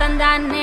ತಂದಾನೆ